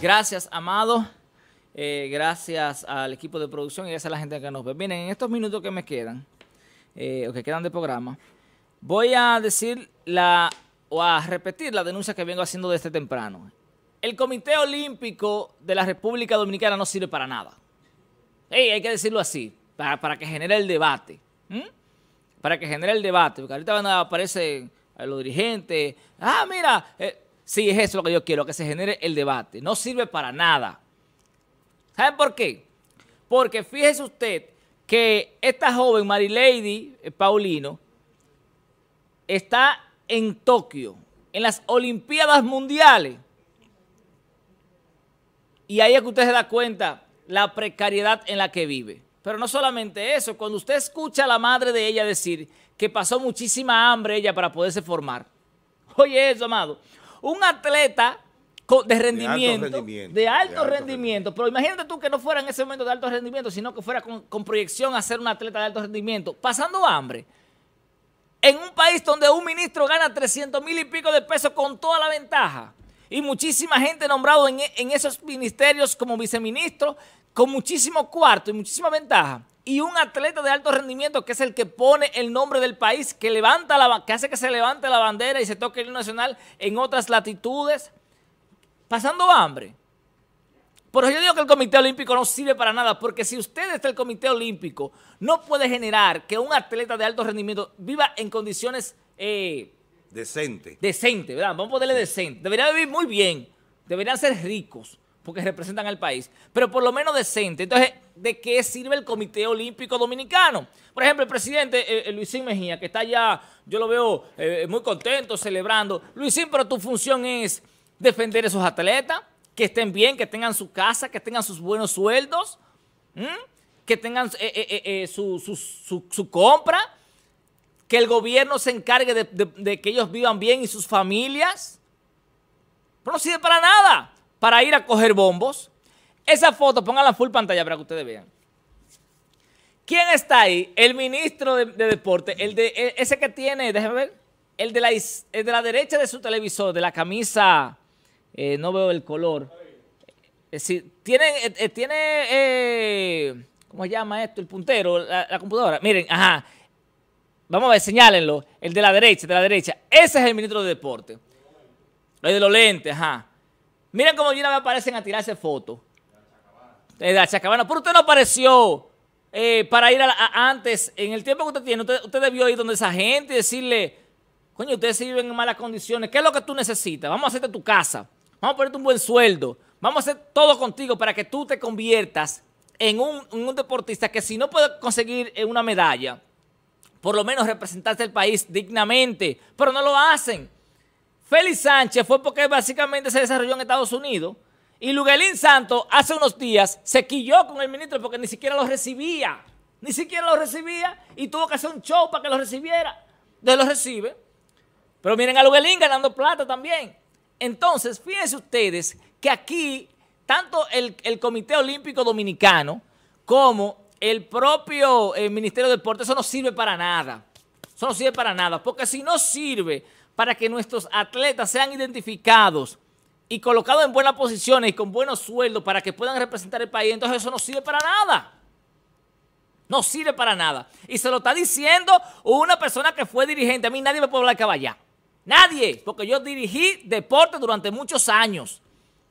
Gracias, Amado. Eh, gracias al equipo de producción y gracias a la gente que nos ve. Miren, en estos minutos que me quedan, eh, o que quedan de programa, voy a decir la, o a repetir la denuncia que vengo haciendo desde temprano. El Comité Olímpico de la República Dominicana no sirve para nada. Hay que decirlo así, para, para que genere el debate. Para que genere el debate. Porque ahorita van a aparecer los dirigentes. Ah, mira, eh, sí, es eso lo que yo quiero, que se genere el debate. No sirve para nada. ¿Saben por qué? Porque fíjese usted que esta joven Marilady eh, Paulino está en Tokio, en las Olimpiadas Mundiales. Y ahí es que usted se da cuenta la precariedad en la que vive. Pero no solamente eso, cuando usted escucha a la madre de ella decir que pasó muchísima hambre ella para poderse formar. Oye eso, amado. Un atleta de rendimiento, de alto rendimiento, rendimiento, de alto rendimiento, pero imagínate tú que no fuera en ese momento de alto rendimiento, sino que fuera con, con proyección a ser un atleta de alto rendimiento, pasando hambre. En un país donde un ministro gana 300 mil y pico de pesos con toda la ventaja. Y muchísima gente nombrado en, en esos ministerios como viceministro, con muchísimo cuarto y muchísima ventaja. Y un atleta de alto rendimiento que es el que pone el nombre del país, que levanta la, que hace que se levante la bandera y se toque el himno nacional en otras latitudes, pasando hambre. Por eso yo digo que el Comité Olímpico no sirve para nada, porque si usted está el Comité Olímpico, no puede generar que un atleta de alto rendimiento viva en condiciones eh, Decente. decentes, ¿verdad? Vamos a ponerle decente. Deberían vivir muy bien, deberían ser ricos, porque representan al país, pero por lo menos decente. Entonces, ¿de qué sirve el Comité Olímpico Dominicano? Por ejemplo, el presidente eh, eh, Luisín Mejía, que está ya, yo lo veo eh, muy contento, celebrando. Luisín, pero tu función es defender a esos atletas, que estén bien, que tengan su casa, que tengan sus buenos sueldos, que tengan eh, su, compra, que el gobierno se encargue de que ellos vivan bien y sus familias. Pero no sirve para nada, para ir a coger bombos. Esa foto, pónganla full pantalla para que ustedes vean. ¿Quién está ahí? El ministro de, de deporte, el de e- ese que tiene, déjame ver, el de la, de la derecha de su televisor, de la camisa, eh, no veo el color. Decir, tiene, eh, eh, tiene eh, ¿cómo se llama esto? El puntero, la, la computadora. Miren, ajá. Vamos a ver, señálenlo. El de la derecha, de la derecha. Ese es el ministro de deporte. El de los lentes, ajá. Miren cómo una vez aparecen a tirarse fotos. De la Chacabana. Pero usted no apareció eh, para ir a- antes, en el tiempo que usted tiene, usted, usted debió ir donde esa gente y decirle, coño, ustedes se viven en malas condiciones. ¿Qué es lo que tú necesitas? Vamos a hacerte tu casa. Vamos a ponerte un buen sueldo. Vamos a hacer todo contigo para que tú te conviertas en un, en un deportista que si no puede conseguir eh, una medalla, por lo menos representarte el país dignamente, pero no lo hacen. Félix Sánchez fue porque básicamente se desarrolló en Estados Unidos y Luguelín Santos hace unos días se quilló con el ministro porque ni siquiera lo recibía. Ni siquiera lo recibía y tuvo que hacer un show para que lo recibiera. Entonces lo recibe. Pero miren a Luguelín ganando plata también. Entonces, fíjense ustedes que aquí, tanto el, Comité Olímpico Dominicano como el propio eh, Ministerio de Deportes, eso no sirve para nada. Eso no sirve para nada. Porque si no sirve para que nuestros atletas sean identificados y colocados en buenas posiciones y con buenos sueldos para que puedan representar el país, entonces eso no sirve para nada. No sirve para nada. Y se lo está diciendo una persona que fue dirigente. A mí nadie me puede hablar de caballá. Nadie. Porque yo dirigí deporte durante muchos años.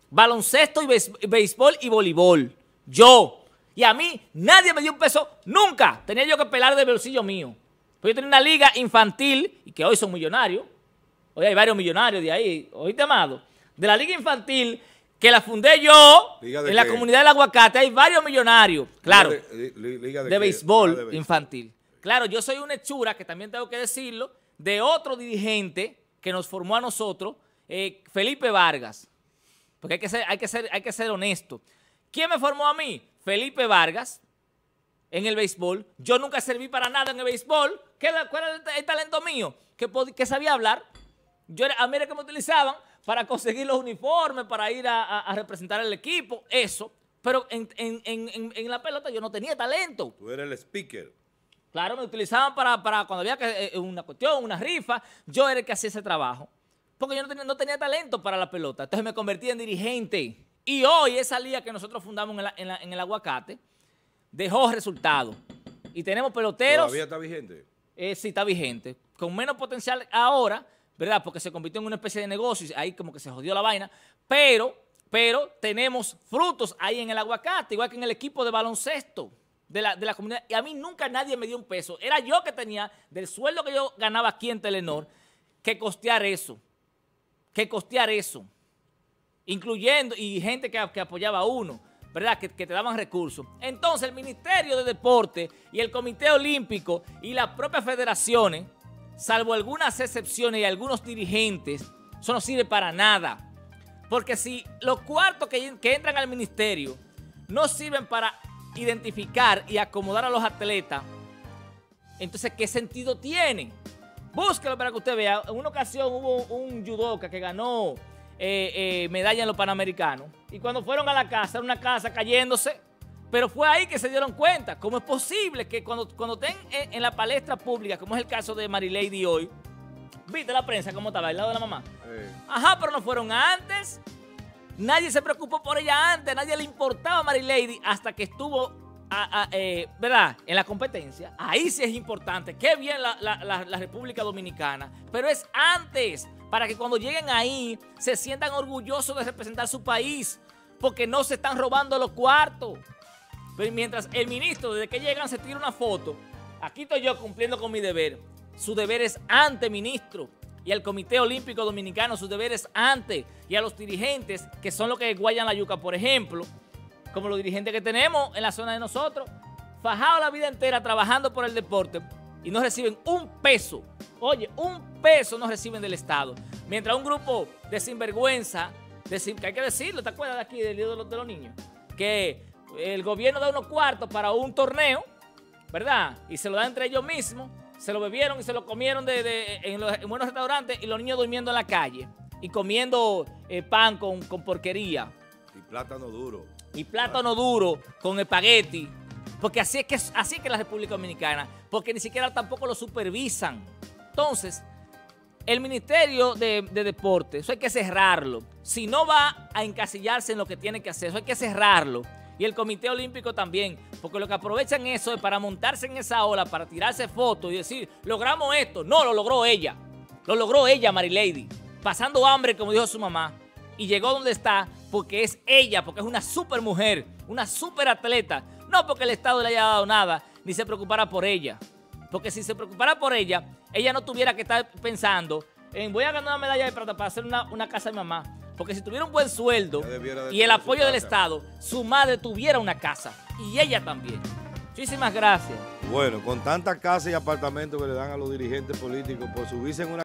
Baloncesto y béisbol y voleibol. Yo. Y a mí nadie me dio un peso nunca. Tenía yo que pelar del bolsillo mío. Pues yo tenía una liga infantil y que hoy son millonarios. Hoy hay varios millonarios de ahí. ¿Oíste, amado? De la liga infantil que la fundé yo ¿Liga de en la qué? comunidad del aguacate. Hay varios millonarios. Claro Liga de, li- liga de, qué? béisbol Ah, de béisbol. infantil. Claro, yo soy una hechura, que también tengo que decirlo, de otro dirigente que nos formó a nosotros, eh, Felipe Vargas. Porque hay que, ser, hay, que ser, hay que ser honesto. ¿Quién me formó a mí? Felipe Vargas, en el béisbol. Yo nunca serví para nada en el béisbol. ¿Qué, ¿Cuál era el, ta- el talento mío? Que, que sabía hablar. Yo era, a mí era que me utilizaban para conseguir los uniformes, para ir a, a- a representar al equipo, eso. Pero en, en- en- en- la pelota yo no tenía talento. Tú eres el speaker. Claro, me utilizaban para, para cuando había que, eh, una cuestión, una rifa, yo era el que hacía ese trabajo. Porque yo no tenía, no tenía talento para la pelota. Entonces me convertí en dirigente. Y hoy esa liga que nosotros fundamos en, la- en la- en el aguacate dejó resultados. Y tenemos peloteros. ¿Todavía está vigente? eh, sí está vigente, con menos potencial ahora, ¿verdad? Porque se convirtió en una especie de negocio y ahí como que se jodió la vaina, pero, pero tenemos frutos ahí en el aguacate, igual que en el equipo de baloncesto de la, de la comunidad. Y a mí nunca nadie me dio un peso. Era yo que tenía, del sueldo que yo ganaba aquí en Telenor, que costear eso, que costear eso incluyendo y gente que, que apoyaba a uno, ¿verdad? Que, que te daban recursos. Entonces el Ministerio de Deporte y el Comité Olímpico y las propias federaciones, salvo algunas excepciones y algunos dirigentes, eso no sirve para nada. Porque si los cuartos que, entran al ministerio no sirven para identificar y acomodar a los atletas, entonces ¿qué sentido tiene? Búsquelo para que usted vea. En una ocasión hubo un judoka que ganó eh, eh, medalla en los Panamericanos. Y cuando fueron a la casa, era una casa cayéndose. Pero fue ahí que se dieron cuenta. ¿Cómo es posible que cuando, cuando estén en, en la palestra pública, como es el caso de Marilady hoy, ¿viste la prensa cómo estaba al lado de la mamá? Ajá, pero no fueron antes. Nadie se preocupó por ella antes, nadie le importaba a Marilady hasta que estuvo, a- a, eh, ¿verdad? En la competencia. Ahí sí es importante. Qué bien la, la- la- la República Dominicana. Pero es antes, para que cuando lleguen ahí se sientan orgullosos de representar su país, porque no se están robando los cuartos. Pero mientras el ministro, desde que llegan, se tira una foto, aquí estoy yo cumpliendo con mi deber. Su deber es ante, ministro. Y al Comité Olímpico Dominicano, su deber es ante. Y a los dirigentes, que son los que guayan la yuca, por ejemplo, como los dirigentes que tenemos en la zona de nosotros, fajado la vida entera trabajando por el deporte y no reciben un peso. Oye, un peso no reciben del Estado. Mientras un grupo de sinvergüenza, de sin- que hay que decirlo, ¿te acuerdas de aquí del lío de los, de los niños? Que el gobierno da unos cuartos para un torneo, ¿verdad? Y se lo da entre ellos mismos, se lo bebieron y se lo comieron de, de- en, los- en buenos restaurantes y los niños durmiendo en la calle y comiendo eh, pan con, con porquería y plátano duro. y plátano duro con espagueti. Porque así es que así es que la República Dominicana, porque ni siquiera tampoco lo supervisan. Entonces, el Ministerio de, de Deporte, eso hay que cerrarlo. Si no va a encasillarse en lo que tiene que hacer, eso hay que cerrarlo. Y el Comité Olímpico también, porque lo que aprovechan eso es para montarse en esa ola, para tirarse fotos y decir, logramos esto. No, lo logró ella. Lo logró ella, Marilady. Pasando hambre, como dijo su mamá. Y llegó donde está porque es ella, porque es una super mujer, una super atleta. No porque el Estado le haya dado nada, ni se preocupara por ella. Porque si se preocupara por ella, ella no tuviera que estar pensando en voy a ganar una medalla de plata para hacer una, una casa de mamá. Porque si tuviera un buen sueldo y el apoyo del. Estado, su madre tuviera una casa. Y ella también. Muchísimas gracias. Bueno, con tantas casas y apartamentos que le dan a los dirigentes políticos por subirse en una